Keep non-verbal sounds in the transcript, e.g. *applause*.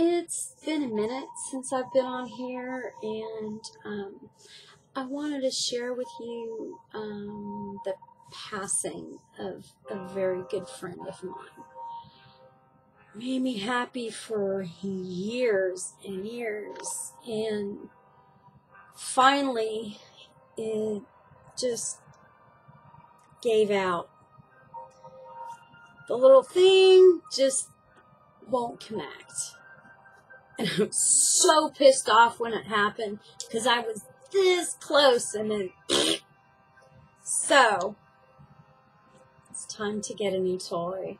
It's been a minute since I've been on here, and um, I wanted to share with you um, the passing of a very good friend of mine. Made me happy for years and years, and finally, it just gave out. The little thing just won't connect. And I was so pissed off when it happened because I was this close and then. *clears throat* so, it's time to get a new toy.